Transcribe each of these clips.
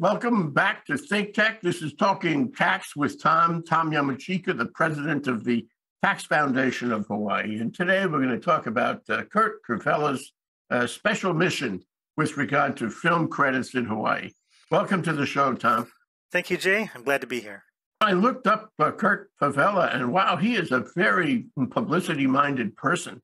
Welcome back to Think Tech. This is Talking Tax with Tom, Tom Yamachika, the president of the Tax Foundation of Hawaii. And today we're going to talk about uh, Kurt Fevella's uh, special mission with regard to film credits in Hawaii. Welcome to the show, Tom. Thank you, Jay. I'm glad to be here. I looked up uh, Kurt Fevella, and wow, he is a very publicity-minded person.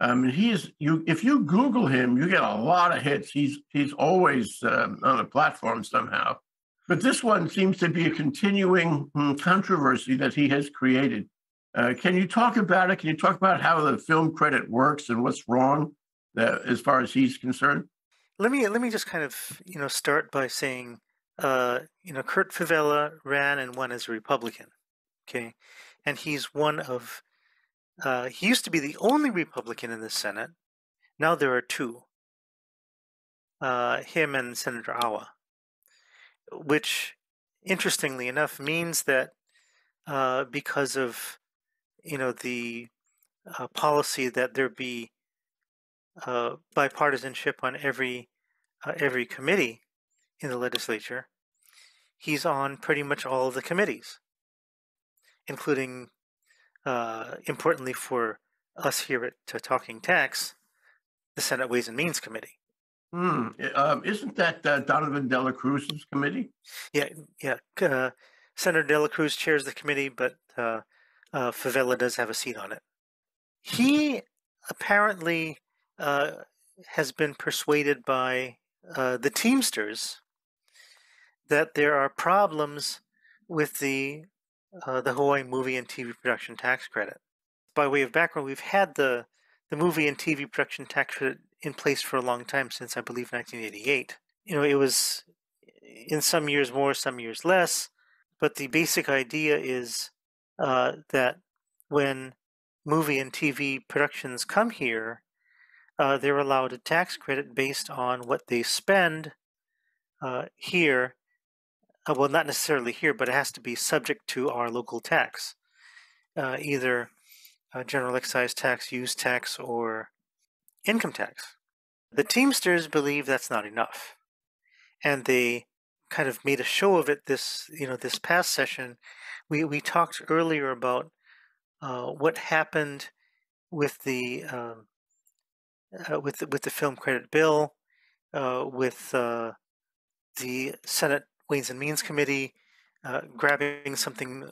Um, he is you. If you Google him, you get a lot of hits. He's he's always um, on a platform somehow. But this one seems to be a continuing mm, controversy that he has created. Uh, can you talk about it? Can you talk about how the film credit works and what's wrong uh, as far as he's concerned? Let me let me just kind of you know start by saying uh, you know Kurt Fevella ran and won as a Republican, okay, and he's one of uh, he used to be the only Republican in the Senate. Now there are two. Uh, him and Senator Awa, which, interestingly enough, means that uh, because of you know the uh, policy that there be uh, bipartisanship on every uh, every committee in the legislature, he's on pretty much all of the committees, including uh, importantly for us here at Talking Tax, the Senate Ways and Means Committee. Hmm. Um, isn't that uh, Donovan Dela Cruz's committee? Yeah, yeah. Uh, Senator Dela Cruz chairs the committee, but uh, uh, Fevella does have a seat on it. He apparently uh, has been persuaded by uh, the Teamsters that there are problems with the uh, the Hawaii Movie and TV Production Tax Credit. By way of background, we've had the the movie and TV production tax credit in place for a long time since I believe 1988. You know, it was in some years more, some years less, but the basic idea is uh, that when movie and TV productions come here, uh, they're allowed a tax credit based on what they spend uh, here uh, well, not necessarily here, but it has to be subject to our local tax, uh, either general excise tax, use tax, or income tax. The Teamsters believe that's not enough, and they kind of made a show of it this you know this past session. We we talked earlier about uh, what happened with the um, uh, with the, with the film credit bill, uh, with uh, the Senate Ways and Means Committee, uh, grabbing something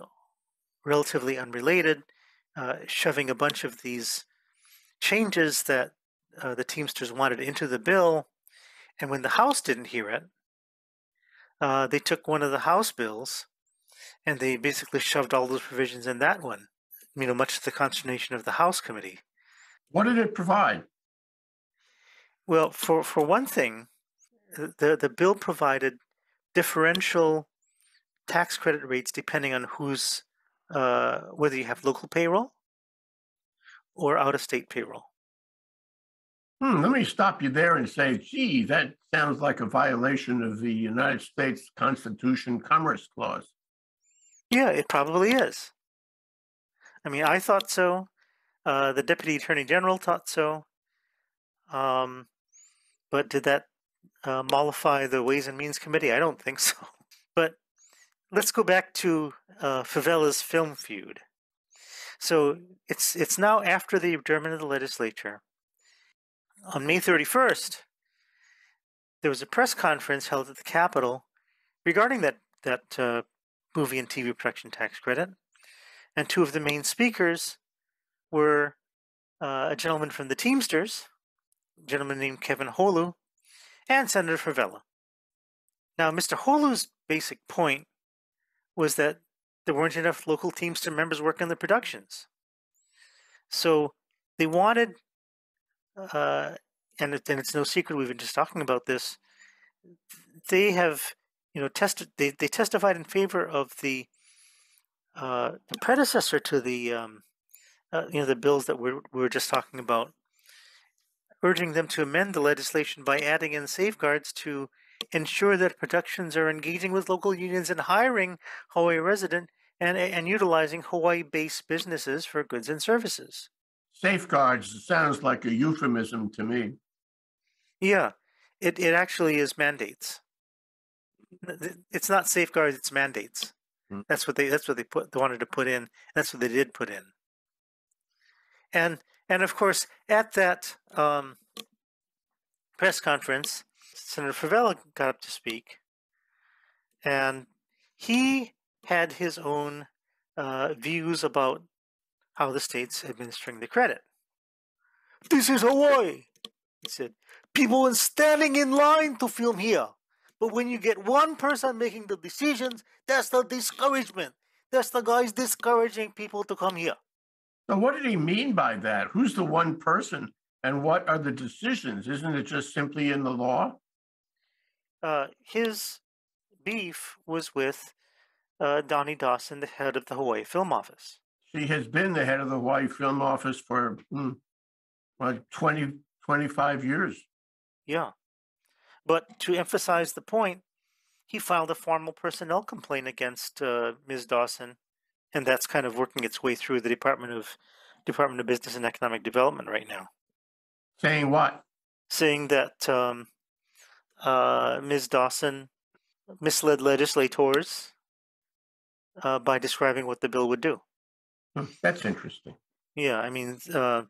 relatively unrelated, uh, shoving a bunch of these changes that uh, the Teamsters wanted into the bill. And when the House didn't hear it, uh, they took one of the House bills and they basically shoved all those provisions in that one, you know, much to the consternation of the House committee. What did it provide? Well, for, for one thing, the, the bill provided differential tax credit rates depending on who's uh, whether you have local payroll or out of state payroll. Hmm, let me stop you there and say, gee, that sounds like a violation of the United States Constitution Commerce Clause. Yeah, it probably is. I mean, I thought so. Uh, the Deputy Attorney General thought so. Um, but did that uh, mollify the Ways and Means Committee? I don't think so. But let's go back to uh, Fevella's film feud. So it's it's now after the adjournment of the legislature. On May 31st, there was a press conference held at the Capitol regarding that that uh, movie and TV production tax credit, and two of the main speakers were uh, a gentleman from the Teamsters, a gentleman named Kevin Holu, and Senator Fevella. Now, Mr. Holu's basic point was that there weren't enough local Teamster members working the productions. So they wanted, uh, and, it, and it's no secret we've been just talking about this. They have, you know, tested. They, they testified in favor of the uh, the predecessor to the, um, uh, you know, the bills that we're, we were just talking about, urging them to amend the legislation by adding in safeguards to ensure that productions are engaging with local unions and hiring Hawaii resident and, and utilizing Hawaii-based businesses for goods and services. Safeguards sounds like a euphemism to me. Yeah, it, it actually is mandates. It's not safeguards; it's mandates. Hmm. That's what they. That's what they put. They wanted to put in. That's what they did put in. And and of course, at that um, press conference, Senator Fevella got up to speak, and he had his own uh, views about how the state's administering the credit. This is Hawaii, he said. People are standing in line to film here. But when you get one person making the decisions, that's the discouragement. That's the guys discouraging people to come here. So, what did he mean by that? Who's the one person and what are the decisions? Isn't it just simply in the law? Uh, his beef was with uh, Donne Dawson, the head of the Hawaii Film Office. She has been the head of the Hawaii Film Office for hmm, like 20, 25 years. Yeah. But to emphasize the point, he filed a formal personnel complaint against uh, Ms. Dawson, and that's kind of working its way through the Department of Department of Business and Economic Development right now. Saying what? Saying that um, uh, Ms. Dawson misled legislators uh, by describing what the bill would do. Hmm, that's interesting. Yeah, I mean, uh,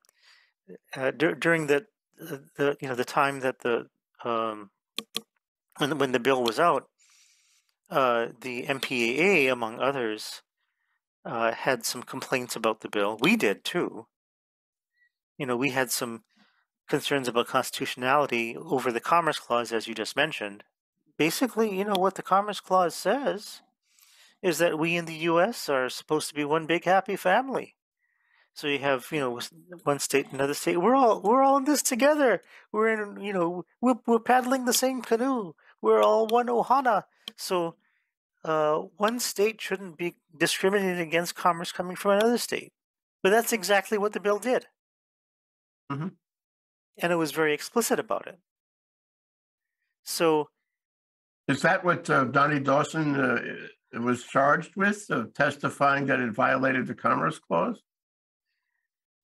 uh, d- during the, the you know the time that the um, when when the bill was out, uh, the MPAA, among others, uh, had some complaints about the bill. We did too. You know, we had some concerns about constitutionality over the Commerce Clause, as you just mentioned. Basically, you know what the Commerce Clause says is that we in the U.S. are supposed to be one big happy family. So you have, you know, one state, another state. We're all we're all in this together. We're in, you know, we're we're paddling the same canoe. We're all one ohana. So uh, one state shouldn't be discriminated against commerce coming from another state. But that's exactly what the bill did. Mm-hmm. And it was very explicit about it. So. Is that what uh, Donne Dawson uh, was charged with of testifying that it violated the Commerce Clause?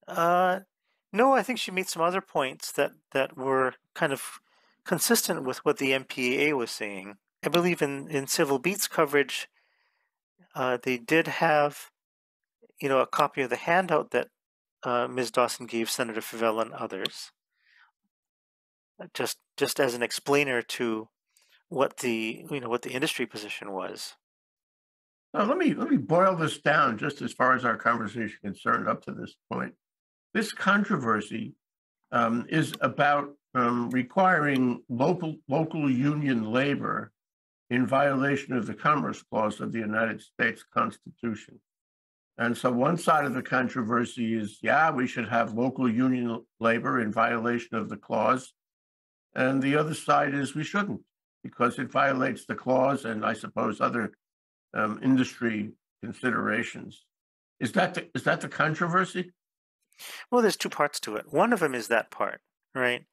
Uh, no, I think she made some other points that, that were kind of consistent with what the MPAA was saying. I believe in, in Civil Beat's coverage, uh, they did have, you know, a copy of the handout that uh, Ms. Dawson gave Senator Fevella and others, uh, just just as an explainer to what the you know what the industry position was. Now, let me let me boil this down just as far as our conversation concerned up to this point. This controversy um, is about um, requiring local local union labor in violation of the Commerce Clause of the United States Constitution. And so one side of the controversy is, yeah, we should have local union labor in violation of the clause. And the other side is we shouldn't because it violates the clause and I suppose other um, industry considerations. Is that the, is that the controversy? Well, there's two parts to it. One of them is that part, right?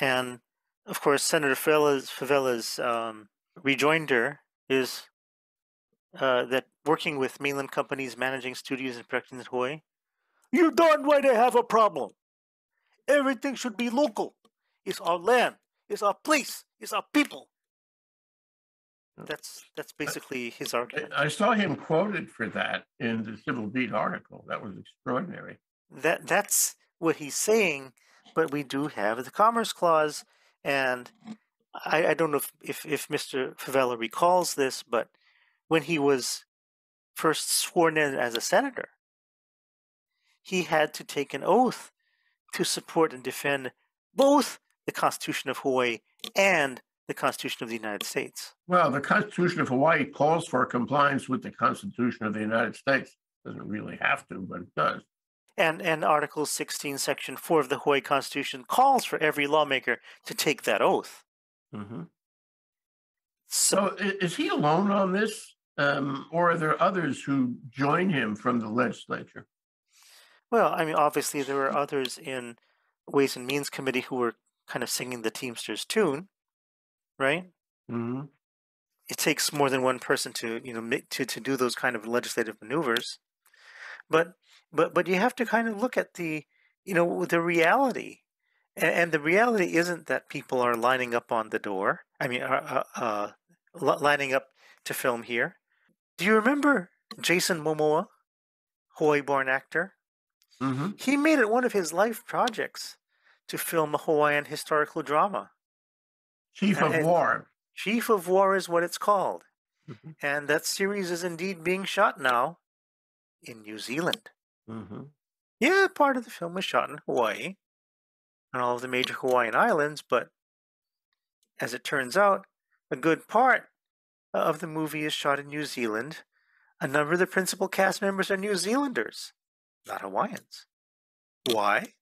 And of course, Senator Fevella's, Fevella's um, rejoinder is uh, that working with mainland companies managing studios and productions in Hawaii, you darn right I have a problem. Everything should be local. It's our land. It's our place. It's our people. That's that's basically his argument. I saw him quoted for that in the Civil Beat article. That was extraordinary. That that's what he's saying, but we do have the Commerce Clause, and I, I don't know if, if, if Mr. Fevella recalls this, but when he was first sworn in as a senator, he had to take an oath to support and defend both the Constitution of Hawaii and the Constitution of the United States. Well, the Constitution of Hawaii calls for compliance with the Constitution of the United States. It doesn't really have to, but it does. And, and Article 16, Section 4 of the Hawaii Constitution calls for every lawmaker to take that oath. Mm-hmm. So, so, is he alone on this, um, or are there others who join him from the legislature? Well, I mean, obviously, there were others in Ways and Means Committee who were kind of singing the Teamsters tune right? Mm-hmm. It takes more than one person to you know make, to to do those kind of legislative maneuvers, but but but you have to kind of look at the you know the reality, and, and the reality isn't that people are lining up on the door. I mean, uh, uh, uh lining up to film here. Do you remember Jason Momoa, Hawaii-born actor? Mm-hmm. He made it one of his life projects to film a Hawaiian historical drama. Chief of And- War. Chief of War is what it's called. Mhm. And that series is indeed being shot now in New Zealand. Mm-hmm. Yeah, part of the film was shot in Hawaii and all of the major Hawaiian islands, but as it turns out, a good part of the movie is shot in New Zealand. A number of the principal cast members are New Zealanders, not Hawaiians. Why?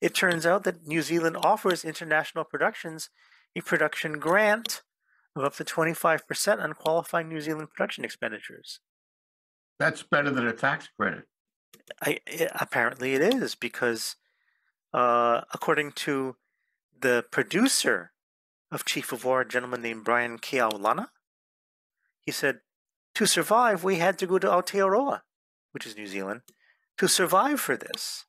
It turns out that New Zealand offers international productions a production grant of up to 25% on qualifying New Zealand production expenditures. That's better than a tax credit. I, i apparently it is because, uh, according to the producer of Chief of War, a gentleman named Brian Keaulana, he said, "To survive, we had to go to Aotearoa, which is New Zealand, to survive for this.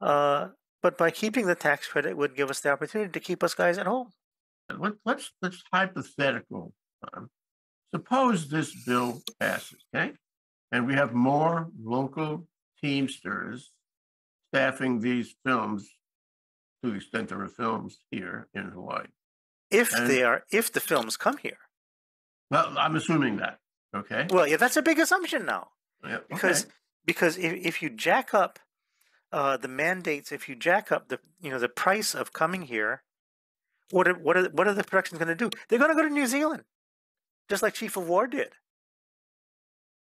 Uh, but by keeping the tax credit, it would give us the opportunity to keep us guys at home. Let, let's let's hypothetical. Um, suppose this bill passes, okay, and we have more local teamsters staffing these films to the extent there are films here in Hawaii. If And- they are, if the films come here, Well, I'm assuming that. Okay. well, yeah, that's a big assumption now. Yeah, okay. because because if, if you jack up uh, the mandates, if you jack up the you know the price of coming here, what are what are what are the productions going to do? They're going to go to New Zealand, just like Chief of War did.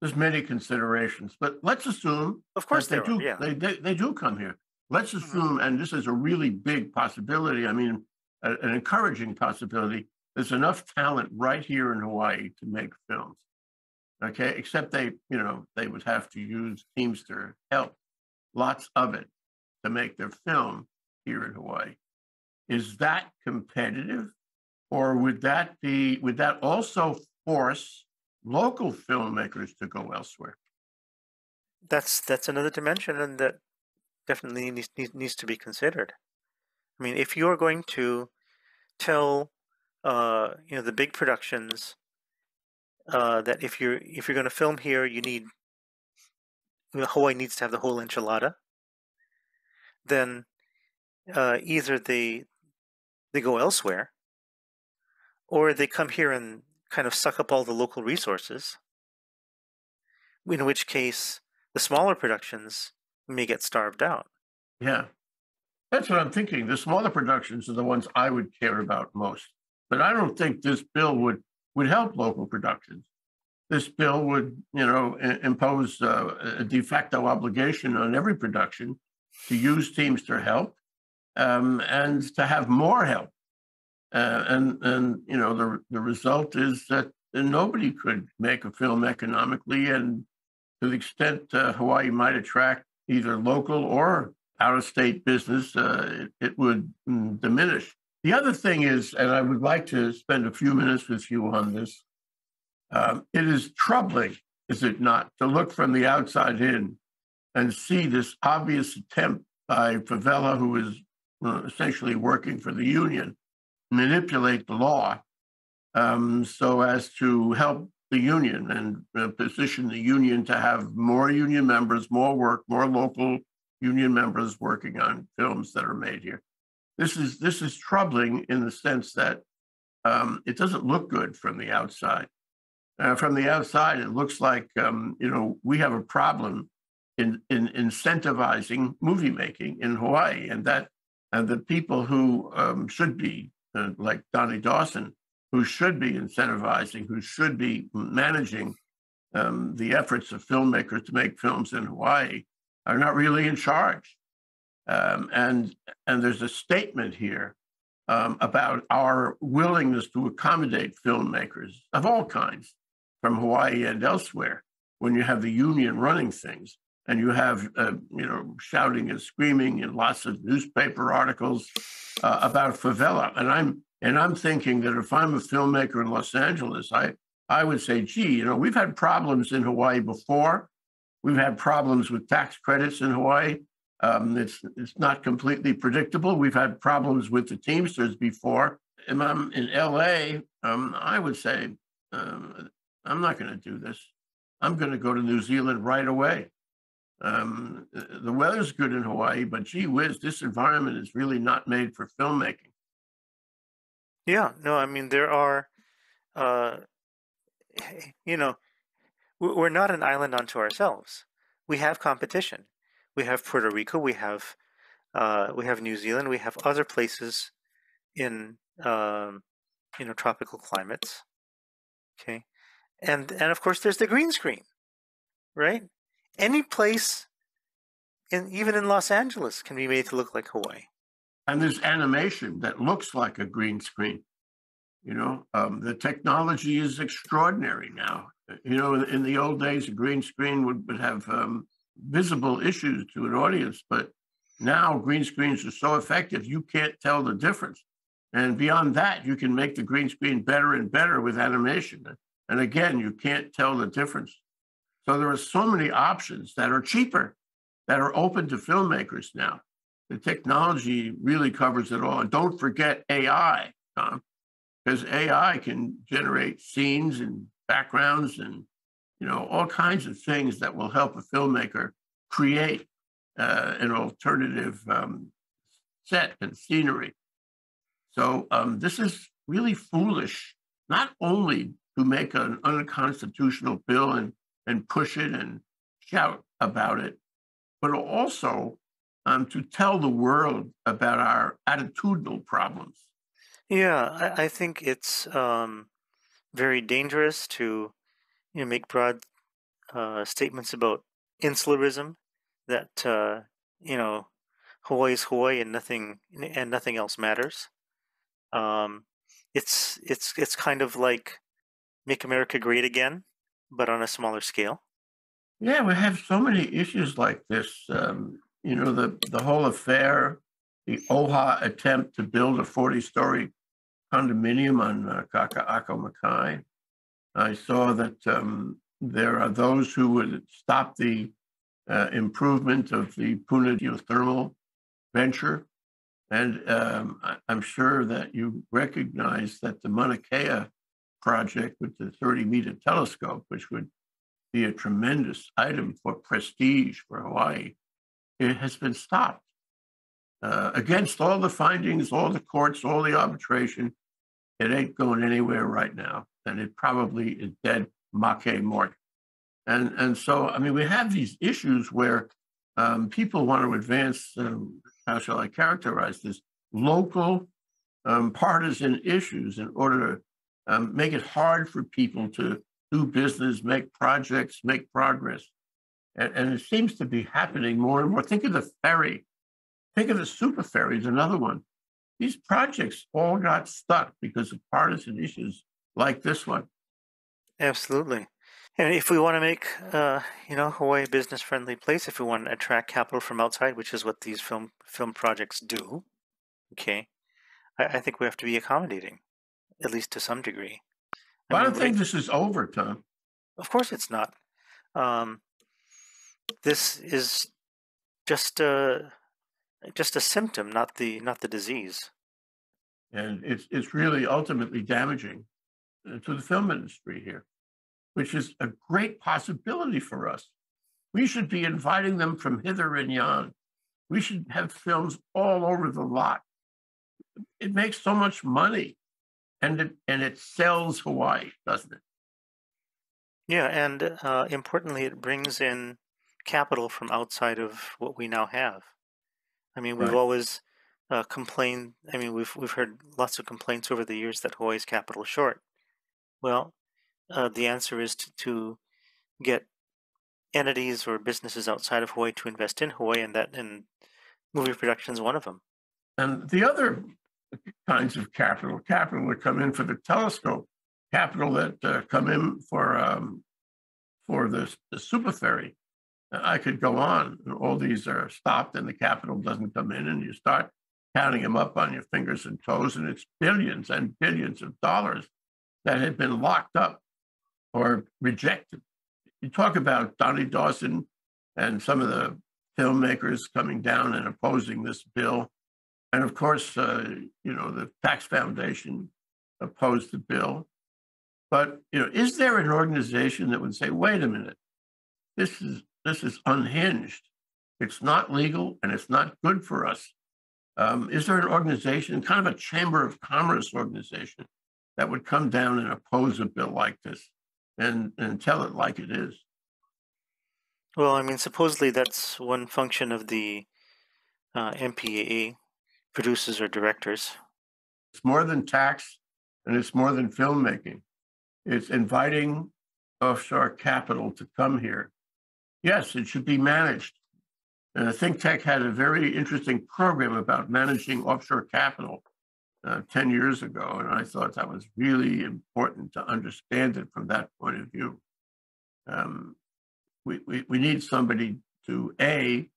There's many considerations, but let's assume Of course, they are. do. Yeah, They, they they do come here. Let's Mhm. assume, and this is a really big possibility. I mean, a, an encouraging possibility. There's enough talent right here in Hawaii to make films. Okay, except they, you know, they would have to use Teamster help, lots of it, to make their film here in Hawaii. Is that competitive, or would that be? Would that also force local filmmakers to go elsewhere? that's that's another dimension, and that definitely needs needs, needs to be considered. I mean, if you're going to tell uh, you know the big productions uh, that if you're if you're going to film here, you need you know, Hawaii needs to have the whole enchilada. Then uh, either they they go elsewhere, or they come here and kind of suck up all the local resources. In which case, the smaller productions may get starved out. Yeah. That's what I'm thinking. The smaller productions are the ones I would care about most. But I don't think this bill would would help local productions. This bill would, you know, impose uh, a de facto obligation on every production to use Teamster help um, and to have more help. Uh, and and you know the the result is that nobody could make a film economically, and to the extent uh, Hawaii might attract either local or out of state business, uh, it, it would mm, diminish. The other thing is, and I would like to spend a few minutes with you on this, um, it is troubling, is it not, to look from the outside in and see this obvious attempt by Fevella, who is uh, essentially working for the union, manipulate the law um, so as to help the union and uh, position the union to have more union members, more work, more local union members working on films that are made here. This is this is troubling in the sense that um, it doesn't look good from the outside. Uh, from the outside, it looks like um, you know we have a problem in, in incentivizing movie making in Hawaii, and that and the people who um, should be uh, like Donne Dawson, who should be incentivizing, who should be managing um, the efforts of filmmakers to make films in Hawaii, are not really in charge. Um, and and there's a statement here um, about our willingness to accommodate filmmakers of all kinds from Hawaii and elsewhere. When you have the union running things, and you have uh, you know shouting and screaming and lots of newspaper articles uh, about Fevella, and I'm and I'm thinking that if I'm a filmmaker in Los Angeles, I I would say, gee, you know, we've had problems in Hawaii before. We've had problems with tax credits in Hawaii. Um, it's it's not completely predictable. We've had problems with the Teamsters before, if I'm in LA, um, I would say, um, I'm not going to do this. I'm going to go to New Zealand right away. Um, the weather's good in Hawaii, but gee whiz, this environment is really not made for filmmaking. Yeah, no, I mean, there are, uh, you know, we're not an island unto ourselves. We have competition. We have Puerto Rico. We have uh, we have New Zealand. We have other places in um, you know tropical climates. Okay, and and of course there's the green screen, right? Any place, in even in Los Angeles, can be made to look like Hawaii. And there's animation that looks like a green screen. You know, um, the technology is extraordinary now. You know, in, the old days, a green screen would, would have um, visible issues to an audience, but now green screens are so effective, you can't tell the difference. And beyond that, you can make the green screen better and better with animation. And again, you can't tell the difference. So there are so many options that are cheaper, that are open to filmmakers now. The technology really covers it all. And don't forget AI, Tom, because AI can generate scenes and backgrounds and you know all kinds of things that will help a filmmaker create uh, an alternative um, set and scenery. So um, this is really foolish, not only to make an unconstitutional bill and, and push it and shout about it, but also um, to tell the world about our attitudinal problems. Yeah, I, I think it's um, very dangerous to you know, make broad uh, statements about insularism that uh, you know Hawaii is Hawaii and nothing and nothing else matters. Um, it's it's it's kind of like make America great again, but on a smaller scale. Yeah, we have so many issues like this. Um, you know, the the whole affair, the OHA attempt to build a forty-story condominium on uh, Kaka'ako Makai. I saw that um, there are those who would stop the uh, improvement of the Puna geothermal venture. And um, I'm sure that you recognize that the Mauna Kea project with the 30 meter telescope, which would be a tremendous item for prestige for Hawaii, it has been stopped. Uh, against all the findings, all the courts, all the arbitration, it ain't going anywhere right now. And it probably is dead make mort. And, and so, I mean, we have these issues where um, people want to advance, um, how shall I characterize this, local um, partisan issues in order to um, make it hard for people to do business, make projects, make progress. And, and, it seems to be happening more and more. Think of the ferry. Think of the super ferry is another one. These projects all got stuck because of partisan issues like this one. Absolutely. And if we want to make, uh, you know, Hawaii a business-friendly place, if we want to attract capital from outside, which is what these film film projects do, okay, I, I think we have to be accommodating, at least to some degree. I, well, mean, I don't think this is over, Tom. Of course, it's not. Um, this is just a just a symptom, not the not the disease. And it's it's really ultimately damaging uh, to the film industry here which is a great possibility for us. We should be inviting them from hither and yon. We should have films all over the lot. It makes so much money and it, and it sells Hawaii, doesn't it? Yeah, and uh, importantly, it brings in capital from outside of what we now have. I mean, we've right. always uh, complained. I mean, we've we've heard lots of complaints over the years that Hawaii's capital is short. Well, uh, the answer is to, to, get entities or businesses outside of Hawaii to invest in Hawaii, and that and movie production is one of them. And the other kinds of capital, capital that come in for the telescope, capital that uh, come in for um, for the, the super ferry. I could go on. All these are stopped, and the capital doesn't come in, and you start counting them up on your fingers and toes, and it's billions and billions of dollars that have been locked up or rejected. You talk about Donne Dawson and some of the filmmakers coming down and opposing this bill. And of course, uh, you know, the Tax Foundation opposed the bill. But you know, is there an organization that would say, "Wait a minute, this is this is unhinged. It's not legal and it's not good for us." Um, is there an organization, kind of a chamber of commerce organization, that would come down and oppose a bill like this and and tell it like it is? Well, I mean, supposedly that's one function of the uh, MPAA, producers or directors. It's more than tax and it's more than filmmaking. It's inviting offshore capital to come here. Yes, it should be managed. And I Think Tech had a very interesting program about managing offshore capital uh, 10 years ago. And I thought that was really important to understand it from that point of view. Um, we, we, we need somebody to A,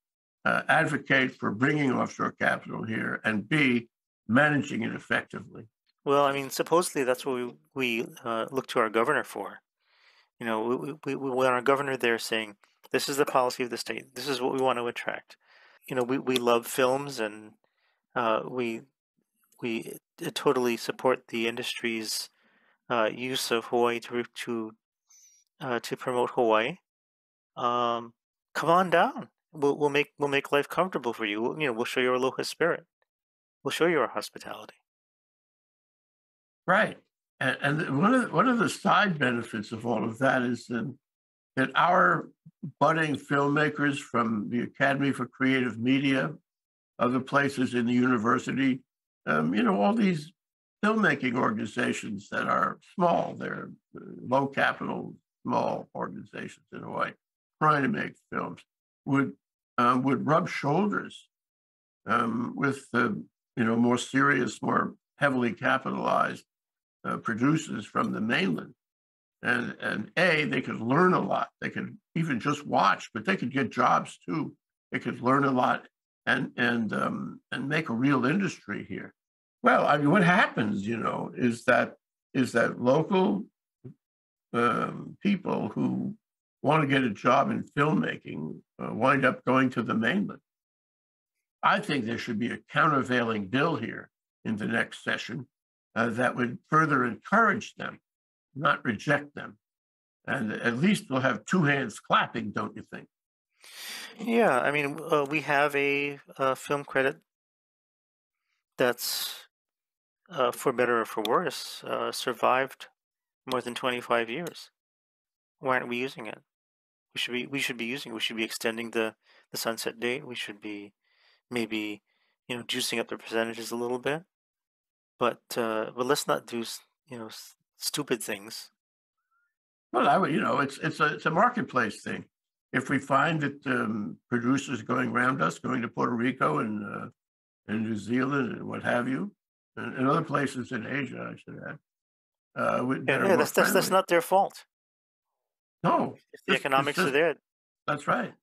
uh, advocate for bringing offshore capital here, and B, managing it effectively. Well, I mean, supposedly that's what we, we uh, look to our governor for. You know, we, we, we want our governor there saying, this is the policy of the state. This is what we want to attract. You know, we, we love films and uh, we we uh, totally support the industry's uh, use of Hawaii to to uh, to promote Hawaii. Um, come on down. We'll, we'll make we'll make life comfortable for you. We'll, you know, we'll show you our aloha spirit. We'll show you our hospitality. Right. And, and one of the, one of the side benefits of all of that is that, that our budding filmmakers from the Academy for Creative Media, other places in the university, um, you know, all these filmmaking organizations that are small, they're uh, low capital, small organizations in a way, trying to make films, would um, would rub shoulders um, with the you know more serious, more heavily capitalized uh, producers from the mainland. And, and A, they could learn a lot. They could even just watch, but they could get jobs too. They could learn a lot and, and, um, and make a real industry here. Well, I mean, what happens, you know, is that is that local um, people who want to get a job in filmmaking uh, wind up going to the mainland. I think there should be a countervailing bill here in the next session uh, that would further encourage them, not reject them. And at least we'll have two hands clapping, don't you think? Yeah, I mean, uh, we have a, a, film credit that's, uh, for better or for worse, uh, survived more than 25 years. Why aren't we using it? We should be we should be using. We should be extending the, the sunset date. We should be maybe you know juicing up the percentages a little bit but uh, but let's not do you know stupid things. Well, I would, you know, it's it's a it's a marketplace thing. If we find that um, producers going around us, going to Puerto Rico and uh, and New Zealand and what have you, and, and other places in Asia, I should add. Uh, yeah, yeah that's, that's that's not their fault. No, if the economics just, are there. That's right.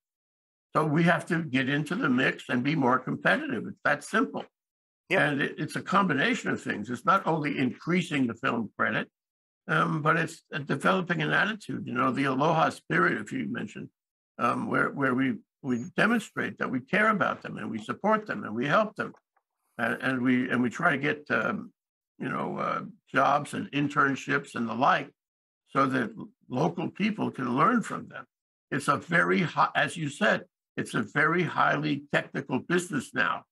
So we have to get into the mix and be more competitive. It's that simple. Yeah. And it, it's a combination of things. It's not only increasing the film credit, um, but it's developing an attitude. You know, the aloha spirit, if you mentioned, um, where where we we demonstrate that we care about them and we support them and we help them, and, and we and we try to get um, you know uh, jobs and internships and the like, so that local people can learn from them. It's a very high, as you said, it's a very highly technical business now.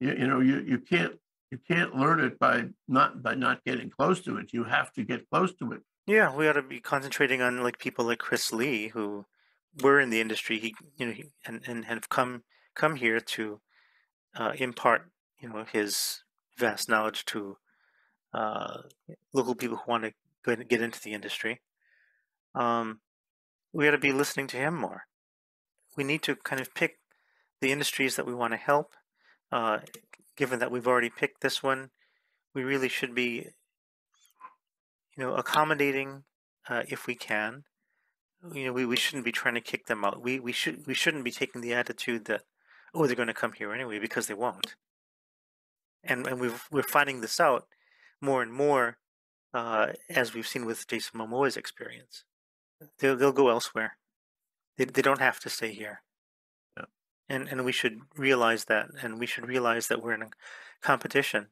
You, you know you, you can't you can't learn it by not by not getting close to it. You have to get close to it. Yeah we ought to be concentrating on like people like chris lee who were in the industry. He you know he, and, and have come come here to uh, impart you know his vast knowledge to uh, local people who want to get into the industry um, we ought to be listening to him more we need to kind of pick the industries that we want to help uh, given that we've already picked this one, we really should be, you know, accommodating uh, if we can. You know, we, we shouldn't be trying to kick them out. We we should we shouldn't be taking the attitude that, oh, they're going to come here anyway because they won't. And and we've we're finding this out more and more uh, as we've seen with Jason Momoa's experience. They'll they'll go elsewhere. They they don't have to stay here. and and we should realize that, and we should realize that we're in a competition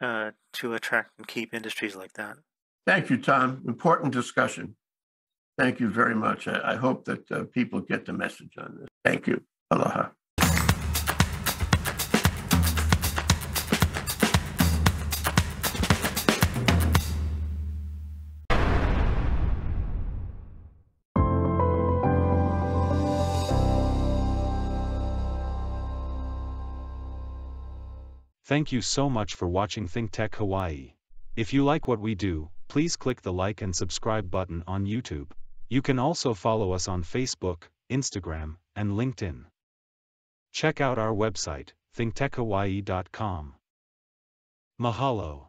uh, to attract and keep industries like that. Thank you, Tom. Important discussion. Thank you very much. I, I hope that uh, people get the message on this. Thank you. Aloha. Thank you so much for watching ThinkTech Hawaii. If you like what we do, please click the like and subscribe button on YouTube. You can also follow us on Facebook, Instagram, and LinkedIn. Check out our website, thinktechhawaii.com. Mahalo.